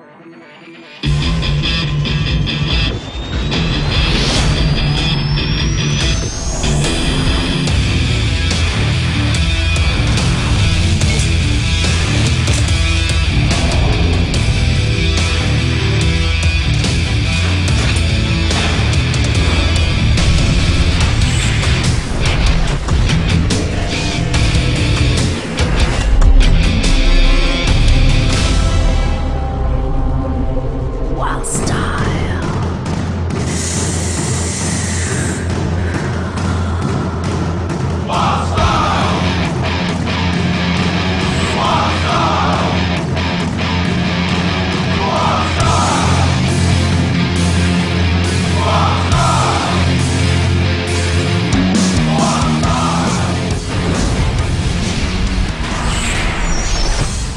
Wild style.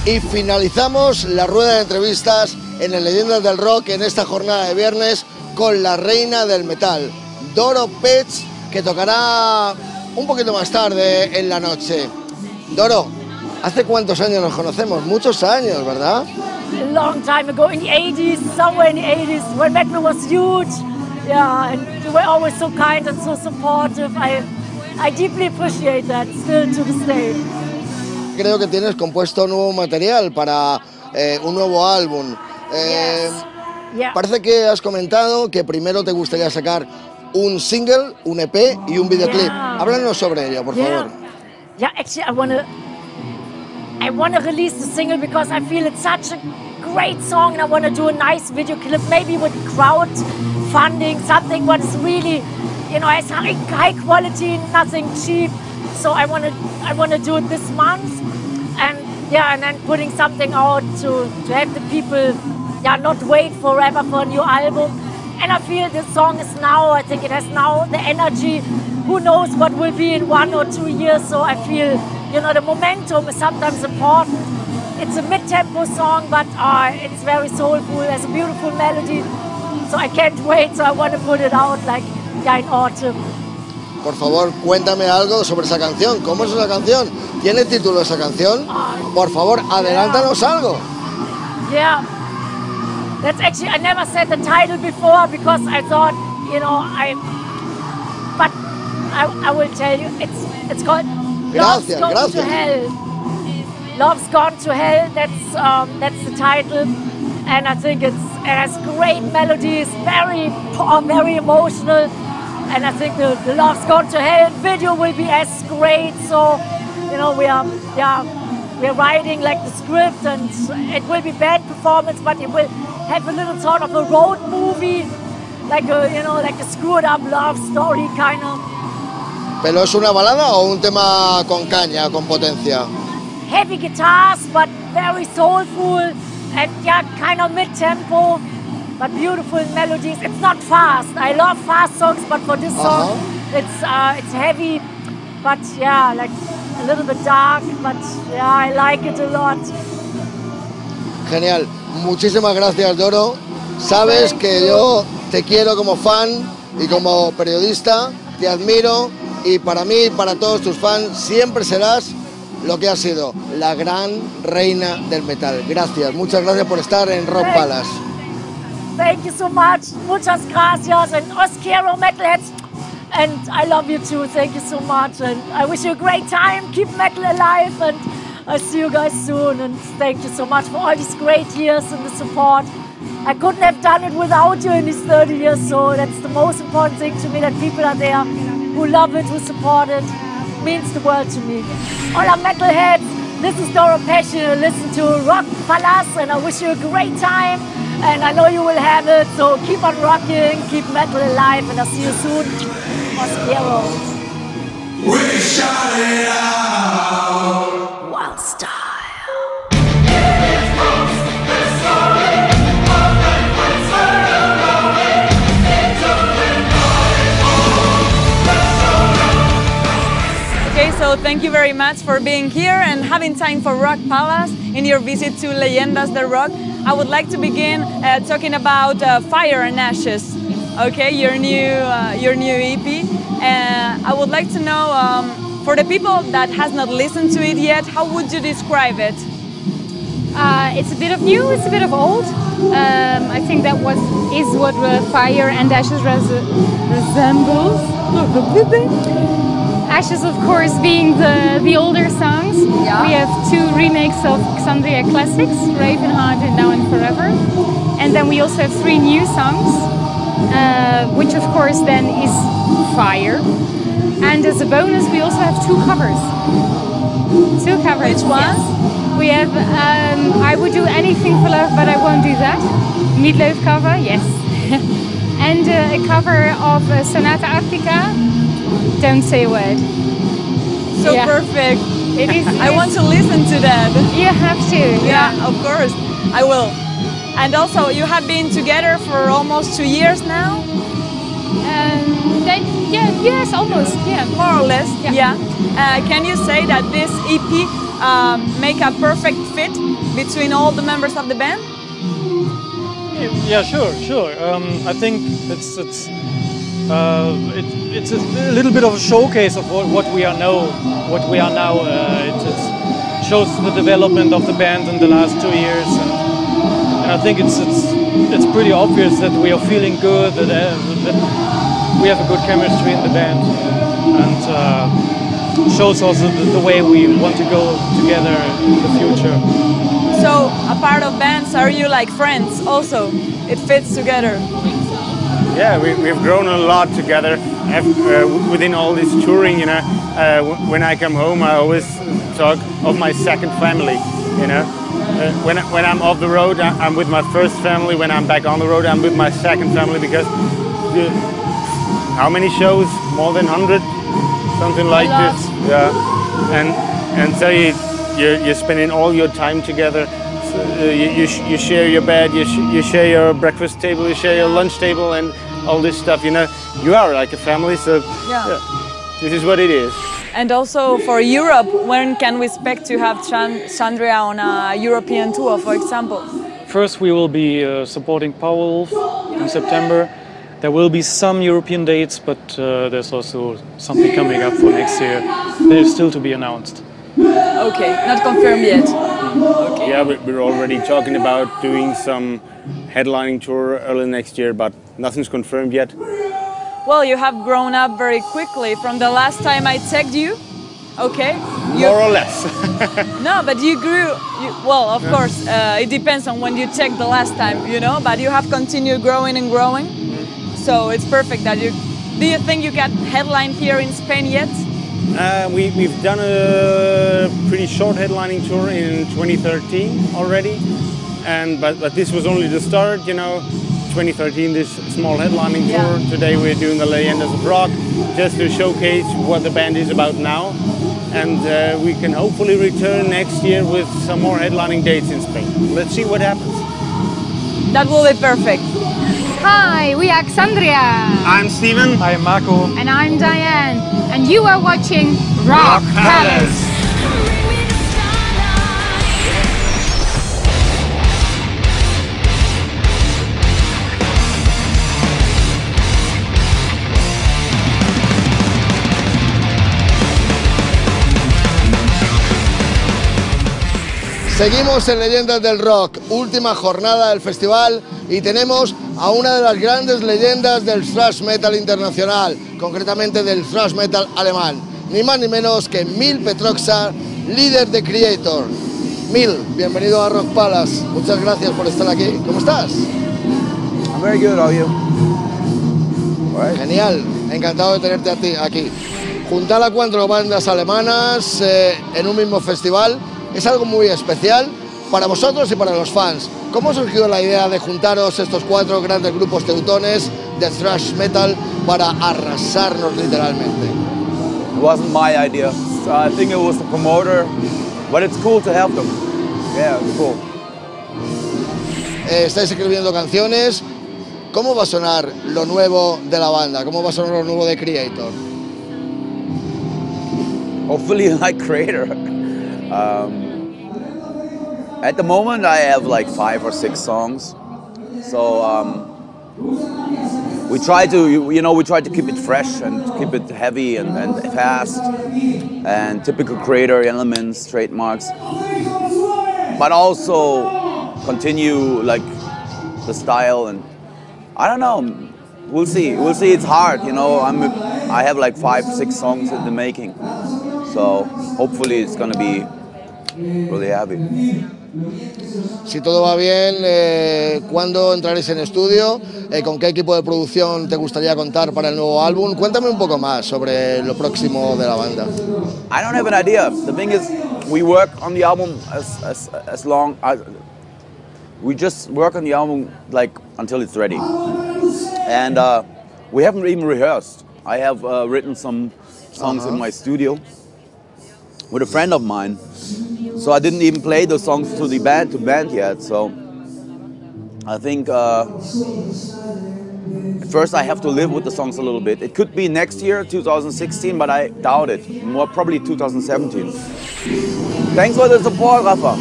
Y finalizamos la rueda de entrevistas en el Leyendas del Rock en esta jornada de viernes con la reina del metal, Doro Pets, que tocará un poquito más tarde en la noche. Doro, ¿hace cuántos años nos conocemos? Muchos años, ¿verdad? A long time ago, in the 80s, somewhere in the 80s, when metal was huge. Yeah, and you were always so kind and so supportive. I, I deeply appreciate that still to this day. Creo que tienes compuesto nuevo material para eh, un nuevo álbum. Eh, Yes. Yeah. Parece que has comentado que primero te gustaría sacar un single, un EP y un videoclip. Yeah. Háblanos sobre ello, por Yeah. favor. Yeah, actually, I wanna, I wanna release the single because I feel it's such a great song, and I wanna do a nice video clip, maybe with crowd funding, something what is really, you know, has high, high quality, nothing cheap. So I wanna, I wanna do it this month, and yeah, and then putting something out to to have the people, yeah, not wait forever for a new album. And I feel this song is now, I think it has now the energy. Who knows what will be in one or two years? So I feel, you know, the momentum is sometimes important. It's a mid-tempo song, but uh, it's very soulful. There's a beautiful melody. So I can't wait. So I want to put it out like yeah, in autumn. Por favor, cuéntame algo sobre esa canción. ¿Cómo es esa canción? ¿Tiene título esa canción? Por favor, adelántanos algo. Yeah. That's actually, I never said the title before because I thought, you know, I. But I, I will tell you, it's it's called Love's Gracias, Gone gracias. to Hell. Love's Gone to Hell, that's, um, that's the title. And I think it's, it has great melodies, very, very emotional. And I think the, the Love's Gone to Hell video will be as great. So, you know, we are, yeah, we're writing like the script and it will be bad performance, but it will have a little sort of a road movie, like a, you know, like a screwed up love story kind of. ¿Pero es una balada o un tema con caña, con potencia? Heavy guitars, but very soulful and yeah, kind of mid-tempo, but beautiful melodies. It's not fast. I love fast songs, but for this song, it's uh, it's heavy, but yeah, like a little bit dark, but yeah, I like it a lot. Genial. Muchísimas gracias, Doro. Sabes que yo te quiero como fan y como periodista, te admiro y para mí y para todos tus fans siempre serás lo que has sido, la gran reina del metal. Gracias, muchas gracias por estar en Rock Palace. Thank you so much. Muchas gracias. And Oscaro Metalheads. And I love you too. Thank you so much. And I wish you a great time. Keep metal alive. And I'll see you guys soon. And thank you so much for all these great years and the support. I couldn't have done it without you in these 30 years. So that's the most important thing to me that people are there who love it, who support it. means the world to me. Our metalheads, this is Doro Pesch. Listen to Rock Palace, and I wish you a great time. And I know you will have it. So keep on rocking, keep metal alive, and I'll see you soon. Oscaro. We shut it out. Wild style. Okay, so thank you very much for being here and having time for Rock Palace in your visit to Leyendas del Rock. I would like to begin uh, talking about uh, Fire and Ashes. Okay, your new uh, your new EP. Uh, I would like to know um, for the people that has not listened to it yet, how would you describe it? Uh, it's a bit of new, it's a bit of old. Um, I think that was is what uh, Fire and Ashes res- resembles. Ashes, of course, being the, the older songs. Yeah. We have two remakes of Xandria classics, Ravenheart and Now and Forever. And then we also have three new songs, uh, which of course then is Fire. And as a bonus, we also have two covers. Two covers. Which ones? yes. We have um, I Would Do Anything for Love, but I Won't Do That. Meatloaf cover, yes. and uh, a cover of uh, Sonata Arctica, Don't Say a Word. So Yeah. perfect. It is. I want to listen to that. You have to. Yeah, of course. I will. And also, you have been together for almost two years now, Um, then, yeah, yes, almost. Yeah. more or less. Yeah. Uh, can you say that this EP um, make a perfect fit between all the members of the band? Yeah, sure, sure. Um, I think it's it's uh, it, it's a, little bit of a showcase of what, what we are now. What we are now. Uh, it shows the development of the band in the last two years, and, and I think it's it's it's pretty obvious that we are feeling good, that, uh, that we have a good chemistry in the band, and uh, shows also the, the way we want to go together in the future. So, a part of bands, are you like friends also? It fits together. Yeah, we, we've grown a lot together uh, within all this touring. You know, uh, w- when I come home, I always talk of my second family. You know, uh, when when I'm off the road, I'm with my first family. When I'm back on the road, I'm with my second family because uh, how many shows? More than hundred, something like this. Yeah, and and so you you're, you're spending all your time together. So, you, you, sh- you share your bed, you, sh- you share your breakfast table, you share your lunch table, and all this stuff. You know, you are like a family. So Yeah. this is what it is. And also for Europe, when can we expect to have Chan- Xandria on a European tour, for example? First, we will be uh, supporting Powerwolf in September. There will be some European dates, but uh, there's also something coming up for next year. That is still to be announced. Okay, not confirmed yet. Yeah, we- we're already talking about doing some headlining tour early next year, but nothing's confirmed yet. Well, you have grown up very quickly from the last time I checked you. Okay. You, More or less. no, but you grew. You, well, of course, uh, it depends on when you checked the last time, you know. But you have continued growing and growing. So it's perfect that you. Do you think you got headline here in Spain yet? Uh, we, we've done a pretty short headlining tour in 2013 already, and but, but this was only the start. You know, 2013 this small headlining Yeah. tour. Today we're doing the Leyendas of Rock, just to showcase what the band is about now, and uh, we can hopefully return next year with some more headlining dates in Spain. Let's see what happens. That will be perfect. Hi, we are Xandria. I'm Steven. I am Marco. And I'm Diane. And you are watching Rock, Palace. Seguimos en Leyendas del Rock, última jornada del festival y tenemos a una de las grandes leyendas del thrash metal internacional, concretamente del thrash metal alemán, ni más ni menos que Mil Petroxa, líder de Creator. Mil, bienvenido a Rock Palace, muchas gracias por estar aquí. ¿Cómo estás? I'm very good, how are you? Genial, encantado de tenerte a ti aquí. Juntar a cuatro bandas alemanas eh, en un mismo festival es algo muy especial para vosotros y para los fans. ¿Cómo surgió la idea de juntaros estos cuatro grandes grupos teutones de thrash metal para arrasarnos literalmente? It wasn't my idea. So I think it was the promoter, but it's cool to have them. Yeah, it's cool. Eh, estáis escribiendo canciones. ¿Cómo va a sonar lo nuevo de la banda? ¿Cómo va a sonar lo nuevo de Creator? Hopefully like Creator. Um, at the moment I have like five or six songs. So um, we try to, you, know, we try to keep it fresh and keep it heavy and, and fast and typical Kreator elements, trademarks. but also continue like the style and I don't know. We'll see. We'll see. It's hard, you know. I'm I have like five, six songs in the making, so hopefully it's gonna be really happy. Si todo va bien, eh, ¿cuándo entraréis en estudio? Eh, ¿Con qué equipo de producción te gustaría contar para el nuevo álbum? Cuéntame un poco más sobre lo próximo de la banda. I don't have an idea. The thing is, we work on the album as as, as long as we just work on the album like until it's ready, and uh, we haven't even rehearsed. I have uh, written some songs in my studio with a friend of mine, so I didn't even play the songs to the band to band yet. So I think. Uh, First, I have to live with the songs a little bit. It could be next year, 2016, but I doubt it. More probably 2017. Thanks for the support, Rafa.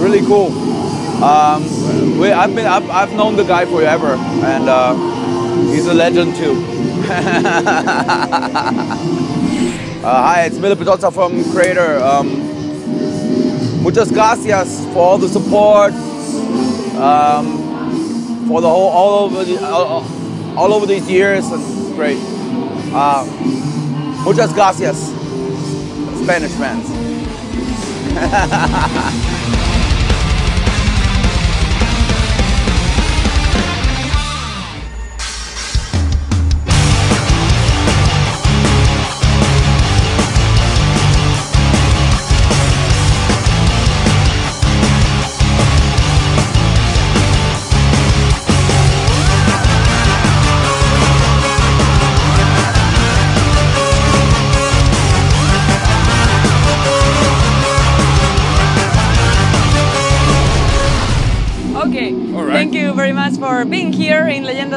Really cool. Um, we, I've been, I've, I've known the guy forever, and uh, he's a legend too. uh, hi, it's Mille Petrozza from Kreator. Um, muchas gracias for all the support. Um, for the whole all over the, all, all over these years and great. Uh, muchas gracias, Spanish fans.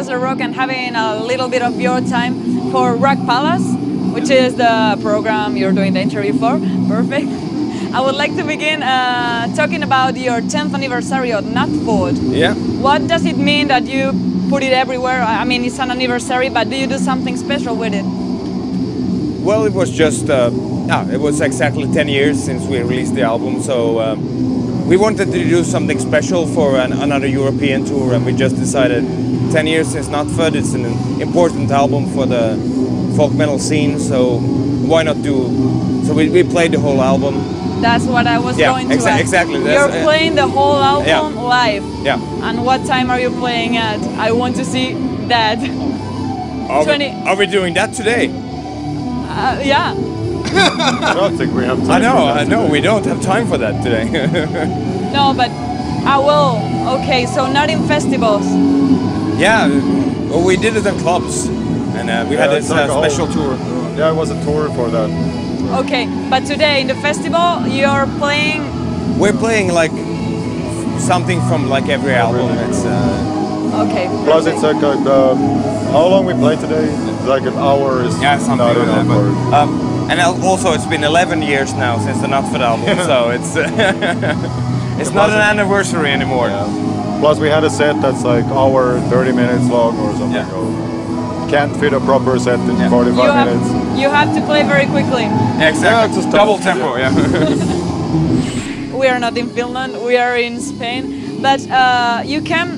Leyendas Rock and having a little bit of your time for Rock Palace, which is the program you're doing the interview for. Perfect. I would like to begin uh, talking about your 10th anniversary of Nattfödd. Yeah. What does it mean that you put it everywhere? I mean, it's an anniversary, but do you do something special with it? Well, it was just, uh, yeah, it was exactly 10 years since we released the album, so um, we wanted to do something special for an, another European tour, and we just decided 10 years since Nattfödd, it's an important album for the folk metal scene, so why not do? So we, we played the whole album. That's what I was Yeah, going to exa- ask. exactly, that's- You're uh, playing the whole album live. Yeah. And what time are you playing at? I want to see that. Are, 20 we, are we doing that today? Uh, yeah. I don't think we have time. I know, I know, we don't have time for that today. No, but I will. Okay, so not in festivals. Yeah, well, we did it in clubs, and uh, we Yeah, had it's this like uh, a whole- special tour. Yeah, it was a tour for that. Okay, but today in the festival you're playing. We're playing like something from like every album. It's uh, Okay. Plus, it's like a, uh, how long we play today? It's like an hour is yeah, something not like that. enough. But, um, and also, it's been 11 years now since the Nattfödd album, so it's it's not an anniversary anymore. Plus, we had a set that's like hour, 30 minutes long or something. Or can't fit a proper set in 45 You have, minutes. you have to play very quickly. Exactly. Double tempo, yeah. We are not in Finland, we are in Spain. But uh, you come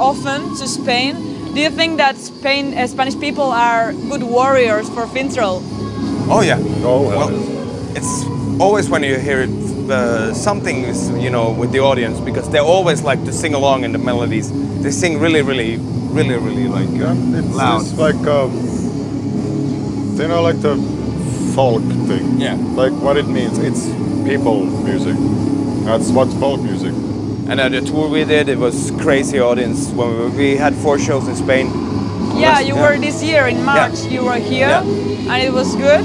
often to Spain. Do you think that Spain, uh, Spanish people are good warriors for Finntroll? Oh yeah. Oh well. It's always when you hear it, uh, something is you know with the audience because they always like to sing along in the melodies. They sing really, really, really, really like uh, It's, loud. it's like, um, you know, like the folk thing. Yeah. Like what it means. It's people music. That's what's folk music. And uh, the tour we did, it was crazy audience. When we, we had four shows in Spain. Yeah, you were this year in March. You were here, and it was good.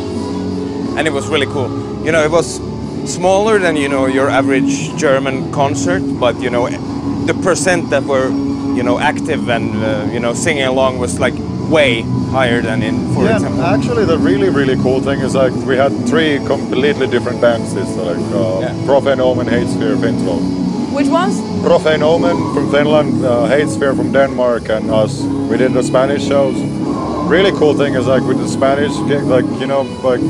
and it was really cool. You know, it was smaller than you know your average German concert, but you know, the percent that were you know active and uh, you know singing along was like way higher than in, for yeah, example. actually, the really, really cool thing is like we had three completely different bands. This like uh, Profane Omen, Hatesphere, Finntroll. Which ones? Profane Omen from Finland, uh, Hatesphere from Denmark, and us. We did the Spanish shows. Really cool thing is like with the Spanish, ge- like you know, like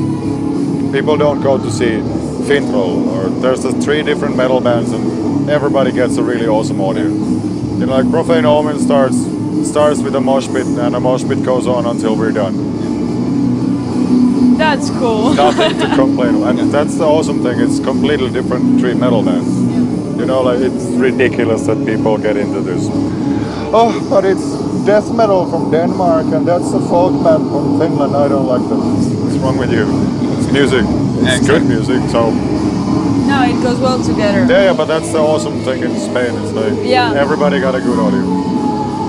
people don't go to see Finntroll, or there's the three different metal bands, and everybody gets a really awesome audio. You know, like Profane Omen starts starts with a mosh pit, and a mosh pit goes on until we're done. That's cool. Nothing to complain about. And that's the awesome thing. It's completely different three metal bands. You know, like it's ridiculous that people get into this. Oh, but it's death metal from Denmark, and that's a folk band from Finland. I don't like that. What's wrong with you? It's music. It's good music. So No, it goes well together. yeah, yeah. But that's the awesome thing in Spain. It's like Yeah. everybody got a good audio.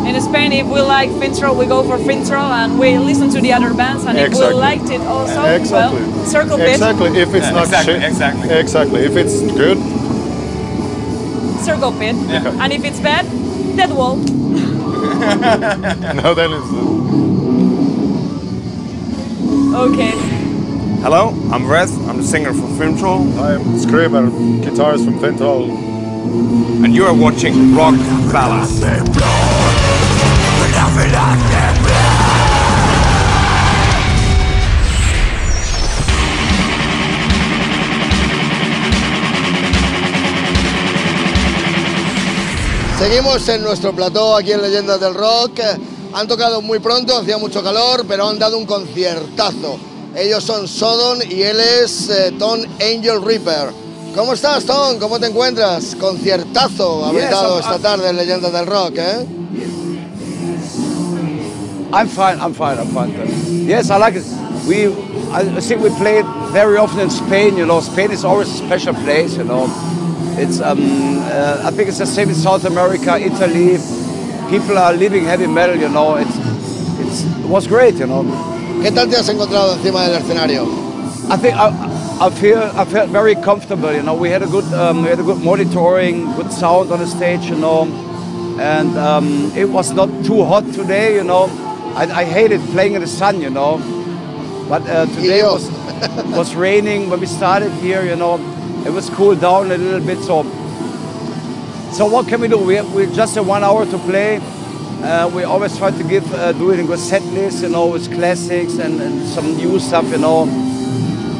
In Spain, if we like Finntroll, we go for Finntroll and we listen to the other bands. And if we liked it also, Exactly. well, Circle Pit, Exactly. If it's Yeah, not exactly, shit. exactly. Exactly. If it's good, Circle Pit. Yeah. And if it's bad, Dead Wall. no, then it's. Okay. Hello, I'm Red. I'm the singer for Fintroll, I'm Screamer, guitars from Fintroll. and you are watching Rock Palace. Seguimos en nuestro plató aquí en Leyendas del Rock. Han tocado muy pronto, hacía mucho calor, pero han dado un conciertazo. Ellos son Sodom y él es eh, Tom Angelripper. ¿Cómo estás, Tom? ¿Cómo te encuentras? Conciertazo Yes, I'm- esta I'm- tarde en Leyendas del Rock, ¿eh? I'm fine. I'm fine. I'm fine. Yes, I like it. We, I think we played very often in Spain. You know, Spain is always a special place. You know, it's. Um, uh, I think it's the same in South America, Italy. People are living heavy metal. You know, it's. It's. It was great. You know. ¿Qué tal te has encontrado encima del escenario? I think I, I feel I felt very comfortable. You know, we had a good um, we had a good monitoring, good sound on the stage. You know, and um, it was not too hot today. You know, I, I hated playing in the sun. You know, but uh, today was was raining when we started here. You know, it was cooled down a little bit. So, so what can we do? We have, we just have one hour to play. Uh, we always try to give uh, do it in good set list, you know, with classics and, and some new stuff, you know.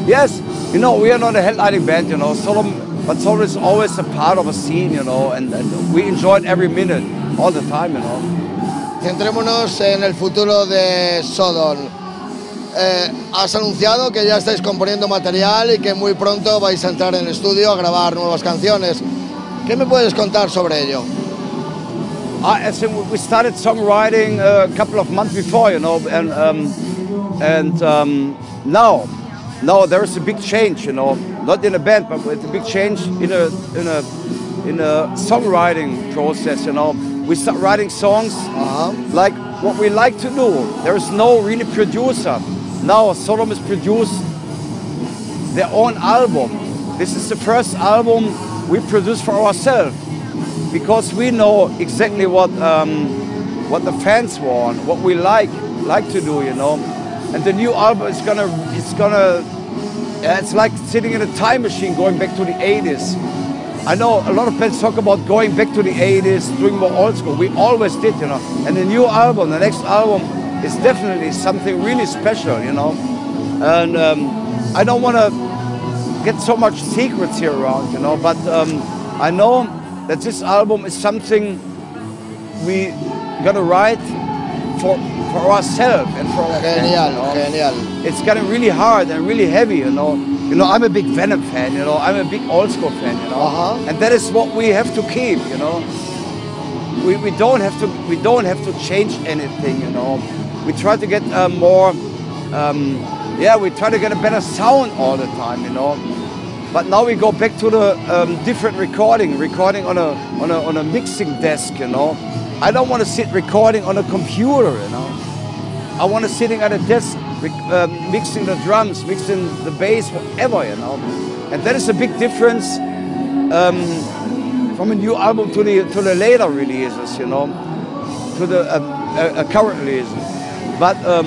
Yes, you know, we are not a headlining band, you know. Sodom, but Sodom is always a part of a scene, you know, and, and we enjoy it every minute, all the time, you know. Centrémonos en el futuro de Sodom. Eh, has anunciado que ya estáis componiendo material y que muy pronto vais a entrar en el estudio a grabar nuevas canciones. ¿Qué me puedes contar sobre ello? I, I think we- started songwriting a couple of months before, you know, and um, and um, now, now there is a big change, you know, not in a band, but it's a big change in a in a in a songwriting process, you know. We start writing songs like what we like to do. There is no really producer. Now Sodom has produced their own album. This is the first album we produce for ourselves because we know exactly what um, what the fans want, what we like like to do, you know. And the new album is gonna it's gonna it's like sitting in a time machine going back to the 80s. I know a lot of bands talk about going back to the 80s, doing more old school. We always did, you know. And the new album, the next album, is definitely something really special, you know. And um, I don't want to get so much secrets here around, you know. But um, I know that this album is something we gonna write for for ourselves and for our fans, Genial, you know. genial. It's getting really hard and really heavy, you know. You know, I'm a big Venom fan, you know. I'm a big old school fan, you know. Uh-huh. And that is what we have to keep, you know. We, we don't have to we don't have to change anything, you know. We try to get uh, more, um, yeah. We try to get a better sound all the time, you know. But now we go back to the um, different recording, recording on a on a on a mixing desk, you know. I don't want to sit recording on a computer, you know. I want to sitting at a desk, um, mixing the drums, mixing the bass, whatever, you know. And that is a big difference um, from a new album to the to the later releases, you know, to the um, uh, uh, current releases. But um,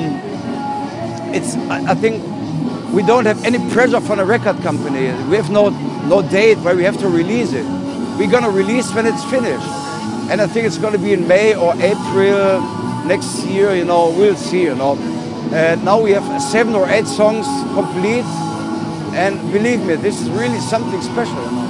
it's I, I think we don't have any pressure from a record company. We have no no date where we have to release it. We're gonna release when it's finished, and I think it's gonna be in May or April next year. You know, we'll see. You know, and now we have seven or eight songs complete. And believe me, this is really something special. You know?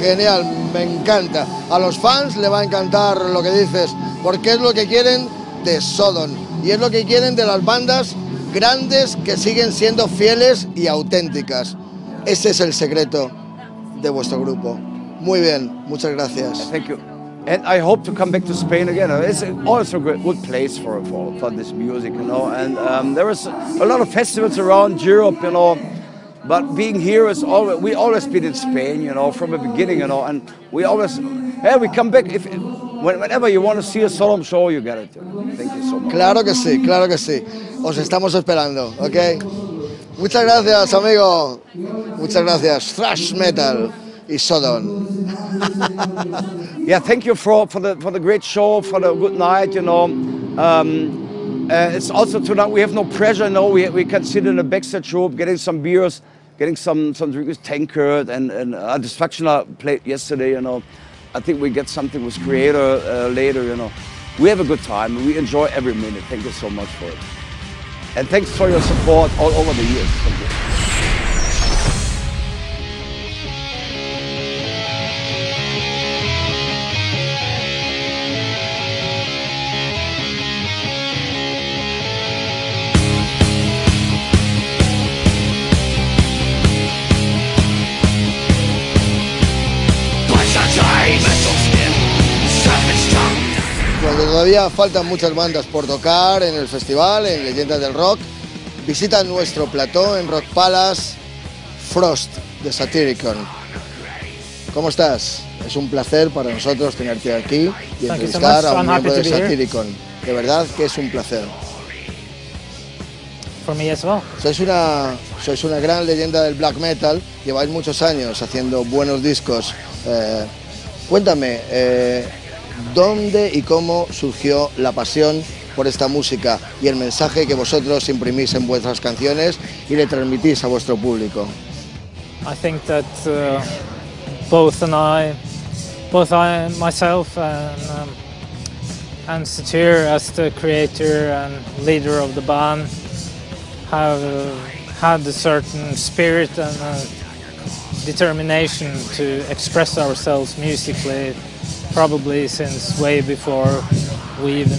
Genial, me encanta. A los fans le va a encantar lo que dices, porque es lo que quieren de Sodom y es lo que quieren de las bandas grandes que siguen siendo fieles y auténticas. Ese es el secreto de vuestro grupo. Muy bien, muchas gracias. Thank you. And I hope to come back to Spain again. It's also a good, place for, for, for this music, you know. And um, there is a lot of festivals around Europe, you know. But being here is always, we always been in Spain, you know, from the beginning, you know. And we always, hey, we come back. If, whenever you want to see a Solemn show, you get it. Thank you so much. Claro que sí, claro que sí. Os estamos esperando, ¿ok? Muchas gracias, amigo. Muchas gracias. Thrash Metal y Sodom. yeah, thank you for, for the for the great show, for the good night. You know, um, uh, it's also tonight we have no pressure. No, we we can sit in the backstage room, getting some beers, getting some some drinks, Tankard, and and uh, Destruction played yesterday. You know, I think we get something with Kreator uh, later. You know, we have a good time. We enjoy every minute. Thank you so much for it, and thanks for your support all over the years. Todavía faltan muchas bandas por tocar en el festival, en Leyendas del Rock, visita nuestro plató en Rock Palace Frost de Satyricon. ¿Cómo estás? Es un placer para nosotros tenerte aquí y so entrevistar a un miembro de. Satyricon. De verdad que es un placer. For me as well. Sois una, sois una gran leyenda del black metal, lleváis muchos años haciendo buenos discos. Eh, cuéntame, eh, ¿dónde y cómo surgió la pasión por esta música y el mensaje que vosotros imprimís en vuestras canciones y le transmitís a vuestro público? I think that uh, both and I, both I myself and um, and Satir as the creator and leader of the band have had a certain spirit and uh, determination to express ourselves musically, probably since way before we even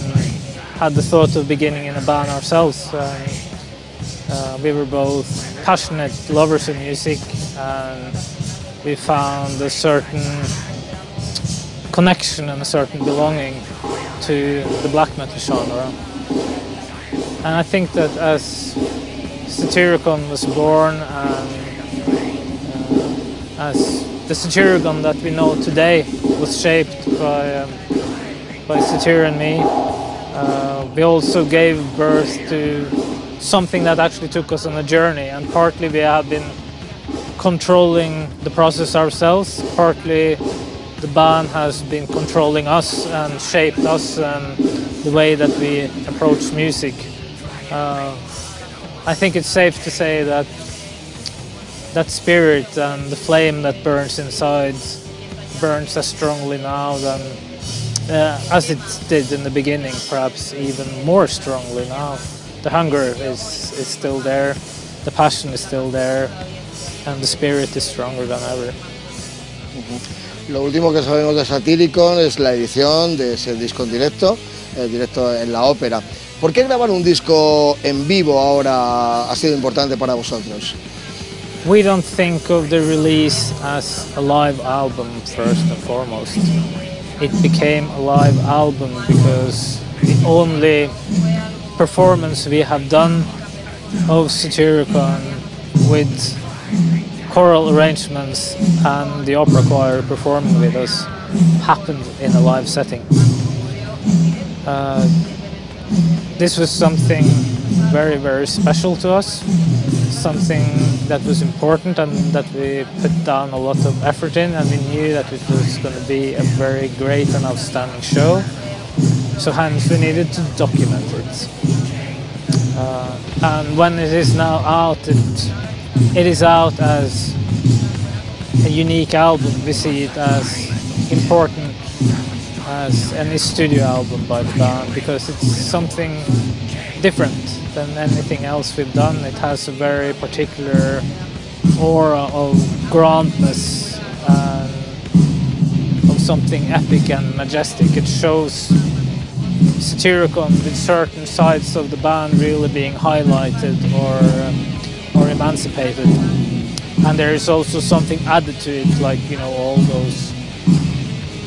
had the thought of beginning in a band ourselves. Uh, we were both passionate lovers of music and we found a certain connection and a certain belonging to the black metal genre. And I think that as Satyricon was born and uh, as the Satyricon that we know today was shaped by, um, by Satyr and me, uh, we also gave birth to something that actually took us on a journey and partly we have been controlling the process ourselves. Partly the band has been controlling us and shaped us and the way that we approach music. Uh, i think it's safe to say that that spirit and the flame that burns inside burns as strongly now than uh, as it did in the beginning perhaps even more strongly now the hunger is, is still there, the passion is still there, and the spirit is stronger than ever. Lo último que sabemos de Satyricon es la edición de ese disco en directo, el directo en la ópera. ¿Por qué grabar un disco en vivo ahora ha sido importante para vosotros? We don't think of the release as a live album first and foremost. It became a live album because the only performance we have done of Satyricon with choral arrangements and the opera choir performing with us happened in a live setting. Uh, this was something very, very special to us, something that was important and that we put down a lot of effort in, and we knew that it was going to be a very great and outstanding show. So hence we needed to document it. Uh, and when it is now out, it, it is out as a unique album. We see it as important as any studio album by the band because it's something different than anything else we've done. It has a very particular aura of grandness and of something epic and majestic. It shows Satyricon with certain sides of the band really being highlighted or um, or emancipated. And there is also something added to it, like you know all those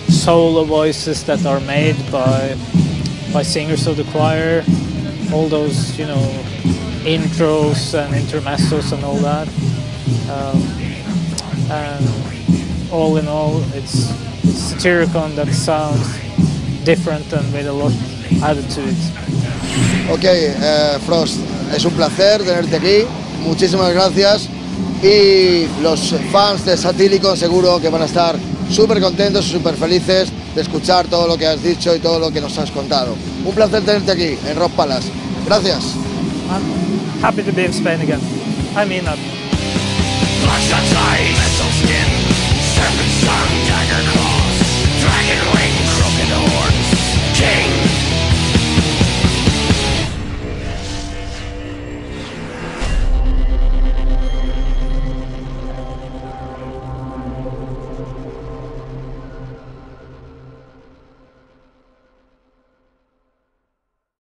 solo voices that are made by by singers of the choir, all those you know intros and intermezzo's and all that. Um, and all in all, it's, Satyricon that sounds different and with a lot added to it. Ok, eh, Frost, es un placer tenerte aquí, muchísimas gracias y los fans de Satyricon seguro que van a estar súper contentos y súper felices de escuchar todo lo que has dicho y todo lo que nos has contado. Un placer tenerte aquí en Rock Palace. Gracias. I'm happy to be in Spain again. I mean that. Bloodshot metal skin, serpent dagger.